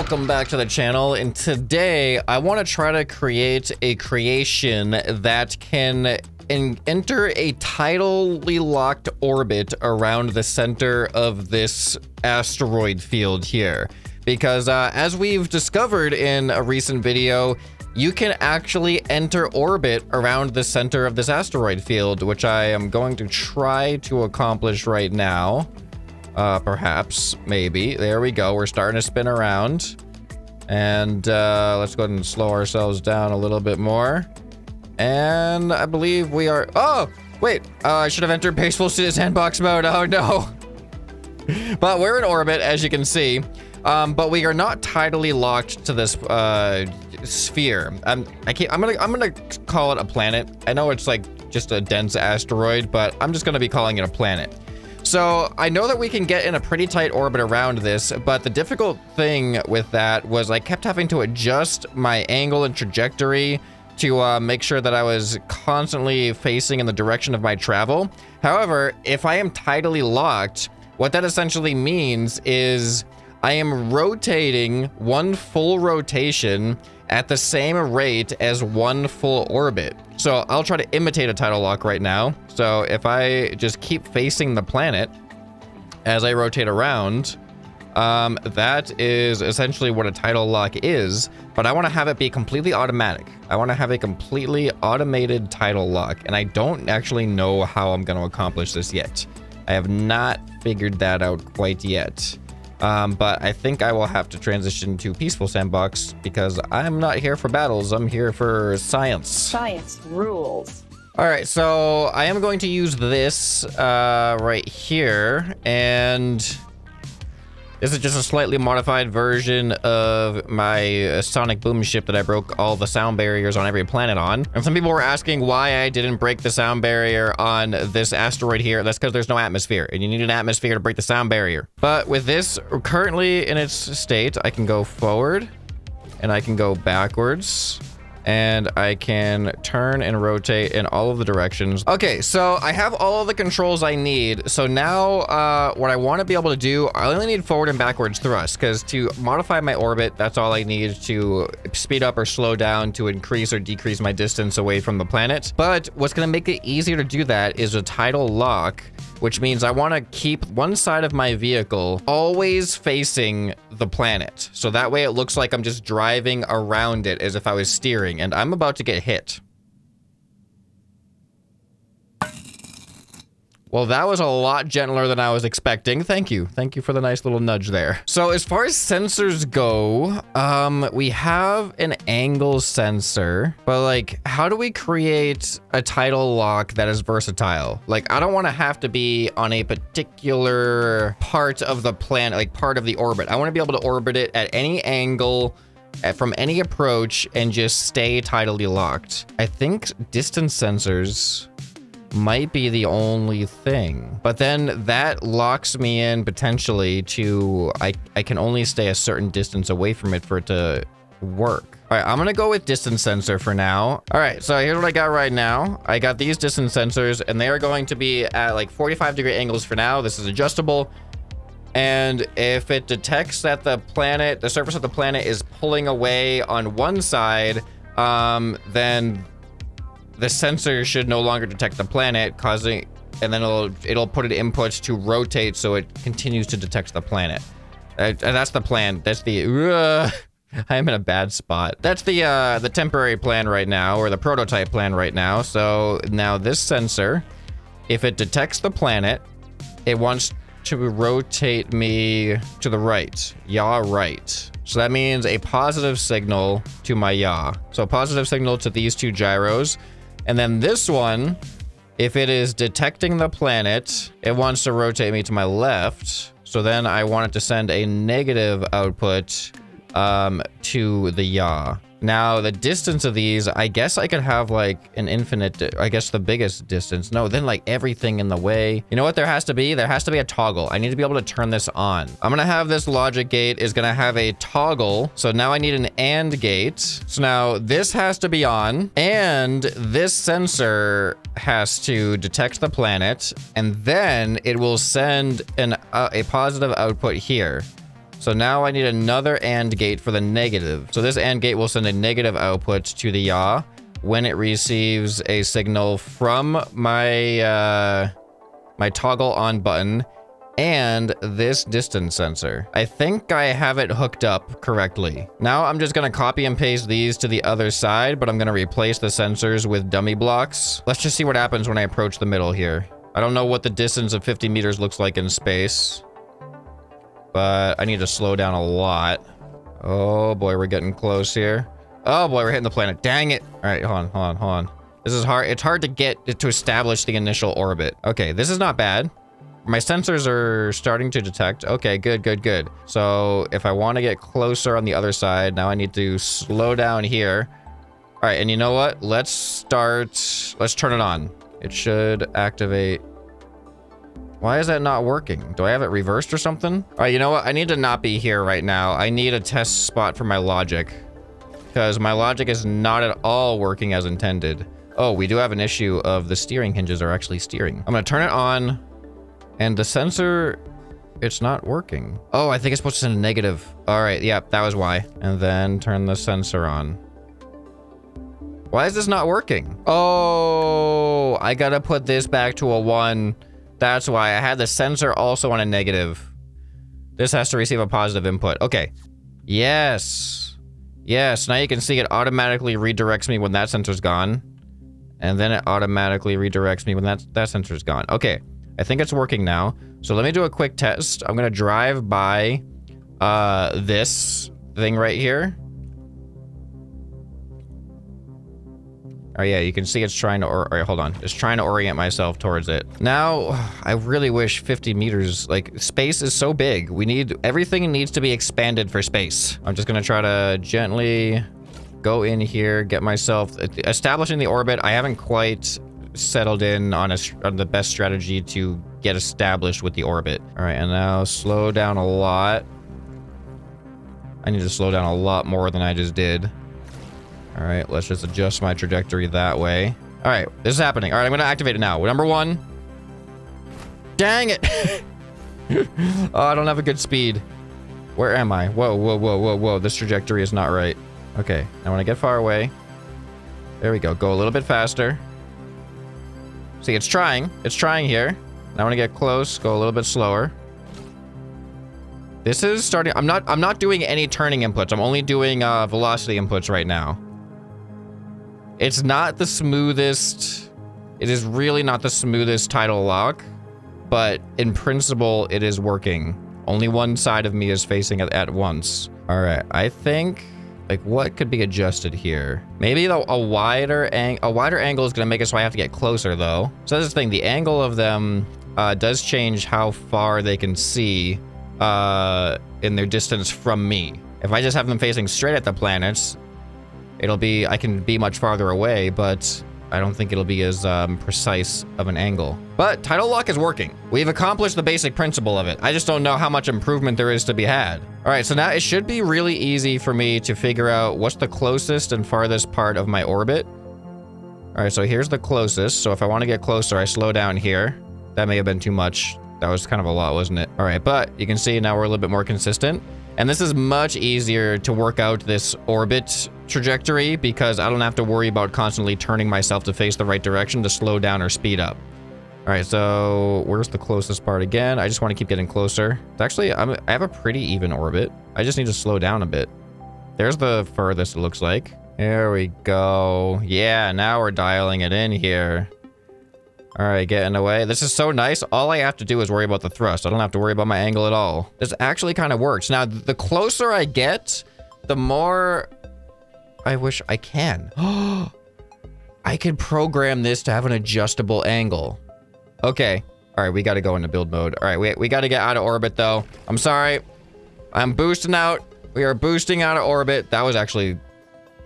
Welcome back to the channel, and today I want to try to create a creation that can enter a tidally locked orbit around the center of this asteroid field here. Because uh, as we've discovered in a recent video, you can actually enter orbit around the center of this asteroid field, which I am going to try to accomplish right now. Uh, perhaps, maybe. There we go. We're starting to spin around. And uh, let's go ahead and slow ourselves down a little bit more. And I believe we are... Oh, wait. Uh, I should have entered Peaceful Sandbox mode. Oh, no. but we're in orbit, as you can see. Um, but we are not tidally locked to this uh, sphere. I'm, I can't, I'm gonna I'm gonna call it a planet. I know it's like just a dense asteroid, but I'm just gonna be calling it a planet. So I know that we can get in a pretty tight orbit around this, but the difficult thing with that was I kept having to adjust my angle and trajectory to uh, make sure that I was constantly facing in the direction of my travel. However, if I am tidally locked, what that essentially means is I am rotating one full rotation at the same rate as one full orbit. So I'll try to imitate a tidal lock right now. So if I just keep facing the planet as I rotate around, um, that is essentially what a tidal lock is, but I want to have it be completely automatic. I want to have a completely automated tidal lock, and I don't actually know how I'm going to accomplish this yet. I have not figured that out quite yet. Um, but I think I will have to transition to Peaceful Sandbox because I'm not here for battles. I'm here for science. Science rules. All right, so I am going to use this uh, right here, and this is just a slightly modified version of my uh, sonic boom ship that I broke all the sound barriers on every planet on. And some people were asking why I didn't break the sound barrier on this asteroid here. That's because there's no atmosphere and you need an atmosphere to break the sound barrier. But with this currently in its state, I can go forward and I can go backwards and I can turn and rotate in all of the directions. Okay, so I have all of the controls I need. So now uh, what I want to be able to do, I only need forward and backwards thrust because to modify my orbit, that's all I need to speed up or slow down to increase or decrease my distance away from the planet. But what's going to make it easier to do that is a tidal lock which means I want to keep one side of my vehicle always facing the planet. So that way it looks like I'm just driving around it as if I was steering, and I'm about to get hit. Well, that was a lot gentler than I was expecting. Thank you. Thank you for the nice little nudge there. So as far as sensors go, um, we have an angle sensor, but like, how do we create a tidal lock that is versatile? Like, I don't want to have to be on a particular part of the planet, like part of the orbit. I want to be able to orbit it at any angle, from any approach and just stay tidally locked. I think distance sensors might be the only thing. But then that locks me in potentially to, I, I can only stay a certain distance away from it for it to work. All right, I'm gonna go with distance sensor for now. All right, so here's what I got right now. I got these distance sensors and they are going to be at like 45 degree angles for now. This is adjustable. And if it detects that the planet, the surface of the planet is pulling away on one side, um, then the sensor should no longer detect the planet, causing, and then it'll it'll put an input to rotate so it continues to detect the planet. Uh, that's the plan. That's the. Uh, I am in a bad spot. That's the uh, the temporary plan right now, or the prototype plan right now. So now this sensor, if it detects the planet, it wants to rotate me to the right. Yaw right. So that means a positive signal to my yaw. So positive signal to these two gyros. And then this one, if it is detecting the planet, it wants to rotate me to my left. So then I want it to send a negative output um, to the yaw. Now, the distance of these, I guess I could have like an infinite, I guess the biggest distance. No, then like everything in the way. You know what there has to be? There has to be a toggle. I need to be able to turn this on. I'm going to have this logic gate is going to have a toggle. So now I need an AND gate. So now this has to be on and this sensor has to detect the planet and then it will send an uh, a positive output here. So now I need another AND gate for the negative. So this AND gate will send a negative output to the yaw when it receives a signal from my uh, my toggle on button and this distance sensor. I think I have it hooked up correctly. Now I'm just gonna copy and paste these to the other side, but I'm gonna replace the sensors with dummy blocks. Let's just see what happens when I approach the middle here. I don't know what the distance of 50 meters looks like in space, but I need to slow down a lot. Oh boy, we're getting close here. Oh boy, we're hitting the planet. Dang it. All right, hold on, hold on, hold on. This is hard. It's hard to get to establish the initial orbit. Okay, this is not bad. My sensors are starting to detect. Okay, good, good, good. So if I want to get closer on the other side, now I need to slow down here. All right, and you know what? Let's start, let's turn it on. It should activate. Why is that not working? Do I have it reversed or something? All right, you know what? I need to not be here right now. I need a test spot for my logic because my logic is not at all working as intended. Oh, we do have an issue of the steering hinges are actually steering. I'm gonna turn it on and the sensor, it's not working. Oh, I think it's supposed to send a negative. All right, yeah, that was why. And then turn the sensor on. Why is this not working? Oh, I gotta put this back to a one. That's why I had the sensor also on a negative. This has to receive a positive input. Okay. Yes. Yes, now you can see it automatically redirects me when that sensor's gone. And then it automatically redirects me when that, that sensor's gone. Okay. I think it's working now. So let me do a quick test. I'm gonna drive by uh, this thing right here. Oh yeah, you can see it's trying to, or, or, hold on, it's trying to orient myself towards it. Now, I really wish 50 meters, like space is so big. We need, everything needs to be expanded for space. I'm just gonna try to gently go in here, get myself, uh, establishing the orbit. I haven't quite settled in on, a, on the best strategy to get established with the orbit. All right, and now slow down a lot. I need to slow down a lot more than I just did. All right, let's just adjust my trajectory that way. All right, this is happening. All right, I'm going to activate it now. Number one. Dang it. oh, I don't have a good speed. Where am I? Whoa, whoa, whoa, whoa, whoa. This trajectory is not right. Okay, now when I get far away. There we go. Go a little bit faster. See, it's trying. It's trying here. Now when I get close, go a little bit slower. This is starting... I'm not I'm not doing any turning inputs. I'm only doing uh, velocity inputs right now. It's not the smoothest... It is really not the smoothest tidal lock. But in principle, it is working. Only one side of me is facing it at once. All right, I think like what could be adjusted here? Maybe a, a wider ang a wider angle is gonna make it so I have to get closer though. So that's the thing, the angle of them uh, does change how far they can see uh, in their distance from me. If I just have them facing straight at the planets, it'll be, I can be much farther away, but I don't think it'll be as um, precise of an angle. But tidal lock is working. We've accomplished the basic principle of it. I just don't know how much improvement there is to be had. All right, so now it should be really easy for me to figure out what's the closest and farthest part of my orbit. All right, so here's the closest. So if I want to get closer, I slow down here. That may have been too much. That was kind of a lot, wasn't it? All right, but you can see now we're a little bit more consistent. And this is much easier to work out this orbit trajectory because I don't have to worry about constantly turning myself to face the right direction to slow down or speed up. All right, so where's the closest part again? I just want to keep getting closer. It's actually, I'm, I have a pretty even orbit. I just need to slow down a bit. There's the furthest it looks like. There we go. Yeah, now we're dialing it in here. All right, getting away. This is so nice. All I have to do is worry about the thrust. I don't have to worry about my angle at all. This actually kind of works. Now, the closer I get, the more I wish I can. I could program this to have an adjustable angle. Okay. All right, we got to go into build mode. All right, we, we got to get out of orbit, though. I'm sorry. I'm boosting out. We are boosting out of orbit. That was actually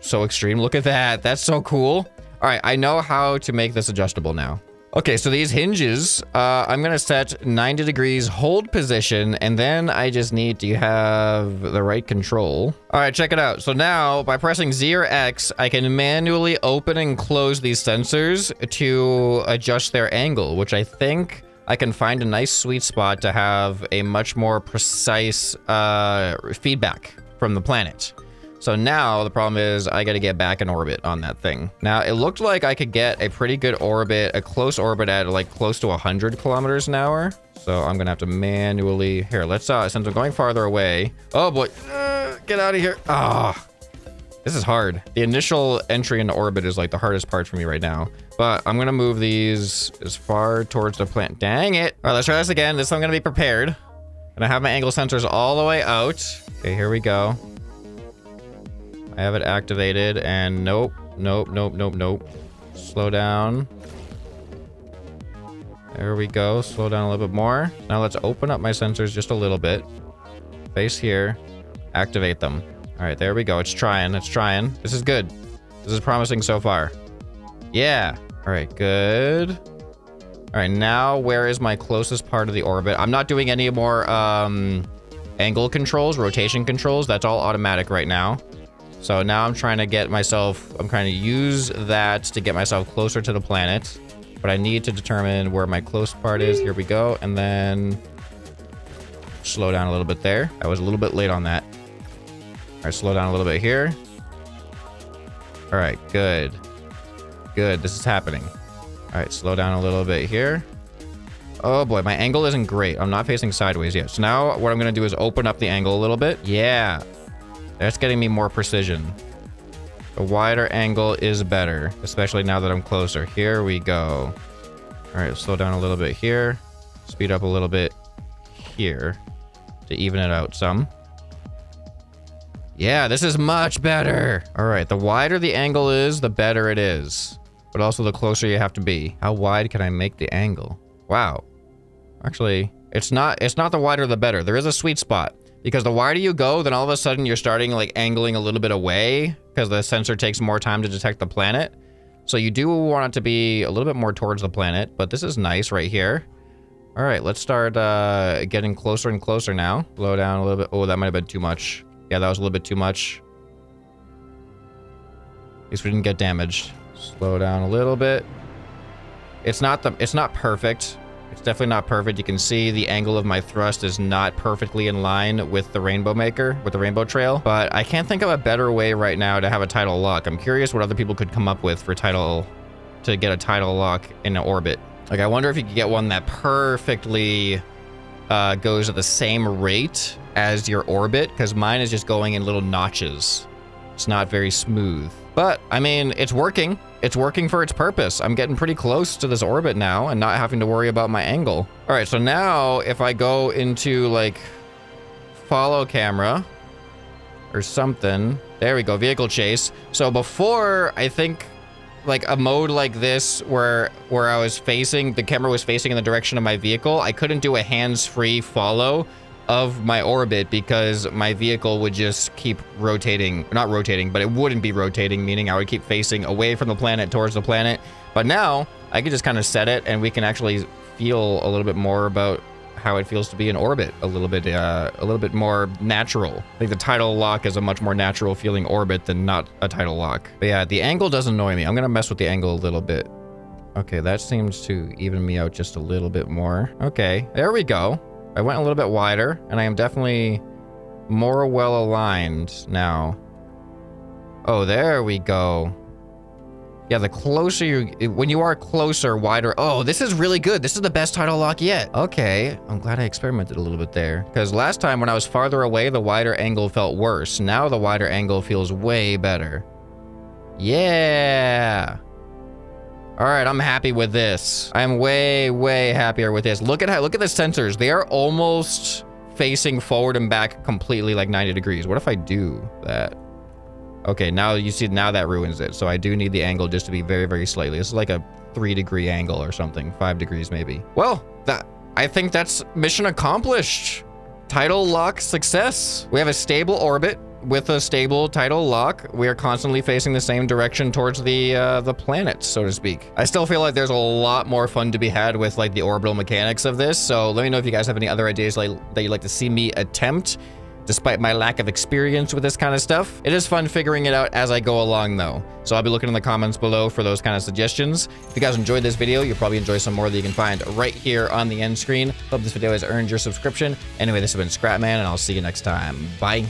so extreme. Look at that. That's so cool. All right, I know how to make this adjustable now. Okay, so these hinges, uh, I'm gonna set 90 degrees hold position, and then I just need to have the right control. All right, check it out. So now, by pressing Z or X, I can manually open and close these sensors to adjust their angle, which I think I can find a nice sweet spot to have a much more precise uh, feedback from the planet. So now the problem is I got to get back in orbit on that thing. Now it looked like I could get a pretty good orbit, a close orbit at like close to 100 kilometers an hour. So I'm gonna have to manually here. Let's uh since I'm going farther away. Oh boy, uh, get out of here. Ah. This is hard. The initial entry into orbit is like the hardest part for me right now. But I'm gonna move these as far towards the plant. Dang it. All right, let's try this again. This time I'm gonna be prepared. And I have my angle sensors all the way out. Okay, here we go. I have it activated and nope, nope, nope, nope, nope. Slow down. There we go. Slow down a little bit more. Now let's open up my sensors just a little bit. Face here. Activate them. All right, there we go. It's trying. It's trying. This is good. This is promising so far. Yeah. All right, good. All right, now where is my closest part of the orbit? I'm not doing any more um, angle controls, rotation controls. That's all automatic right now. So now I'm trying to get myself, I'm trying to use that to get myself closer to the planet. But I need to determine where my close part is. Here we go. And then slow down a little bit there. I was a little bit late on that. All right, slow down a little bit here. All right, good. Good, this is happening. All right, slow down a little bit here. Oh boy, my angle isn't great. I'm not facing sideways yet. So now what I'm gonna do is open up the angle a little bit. Yeah, that's getting me more precision. A wider angle is better, especially now that I'm closer. Here we go. All right, slow down a little bit here. Speed up a little bit here to even it out some. Yeah, this is much better. All right, the wider the angle is, the better it is. But also the closer you have to be. How wide can I make the angle? Wow. Actually, it's not it's not the wider the better. There is a sweet spot. Because the wider you go, then all of a sudden you're starting like angling a little bit away because the sensor takes more time to detect the planet. So you do want it to be a little bit more towards the planet, but this is nice right here. All right, let's start uh, getting closer and closer now. Slow down a little bit. Oh, that might have been too much. Yeah, that was a little bit too much. At least we didn't get damaged. Slow down a little bit. It's not the it's not perfect. It's definitely not perfect. You can see the angle of my thrust is not perfectly in line with the Rainbow Maker, with the Rainbow Trail. But I can't think of a better way right now to have a tidal lock. I'm curious what other people could come up with for tidal, to get a tidal lock in an orbit. Like, I wonder if you could get one that perfectly uh, goes at the same rate as your orbit, because mine is just going in little notches. It's not very smooth. But, I mean, it's working. It's working for its purpose. I'm getting pretty close to this orbit now and not having to worry about my angle. All right, so now if I go into, like, follow camera or something. There we go, vehicle chase. So before, I think like a mode like this where where I was facing the camera was facing in the direction of my vehicle I couldn't do a hands-free follow of my orbit because my vehicle would just keep rotating not rotating but it wouldn't be rotating meaning I would keep facing away from the planet towards the planet but now I can just kind of set it and we can actually feel a little bit more about how it feels to be in orbit a little bit uh, a little bit more natural. I think the tidal lock is a much more natural feeling orbit than not a tidal lock. But yeah, the angle does annoy me. I'm gonna mess with the angle a little bit. Okay, that seems to even me out just a little bit more. Okay, there we go. I went a little bit wider and I am definitely more well aligned now. Oh, there we go. Yeah, the closer you, when you are closer, wider. Oh, this is really good. This is the best tidal lock yet. Okay, I'm glad I experimented a little bit there. Because last time when I was farther away, the wider angle felt worse. Now the wider angle feels way better. Yeah. All right, I'm happy with this. I'm way, way happier with this. Look at how, look at the sensors. They are almost facing forward and back completely like 90 degrees. What if I do that? Okay, now you see, now that ruins it. So I do need the angle just to be very, very slightly. This is like a three degree angle or something. Five degrees maybe. Well, that I think that's mission accomplished. Tidal lock success. We have a stable orbit with a stable tidal lock. We are constantly facing the same direction towards the uh, the planet, so to speak. I still feel like there's a lot more fun to be had with like the orbital mechanics of this. So let me know if you guys have any other ideas like that you'd like to see me attempt despite my lack of experience with this kind of stuff. It is fun figuring it out as I go along though. So I'll be looking in the comments below for those kind of suggestions. If you guys enjoyed this video, you'll probably enjoy some more that you can find right here on the end screen. Hope this video has earned your subscription. Anyway, this has been Scrapman and I'll see you next time. Bye.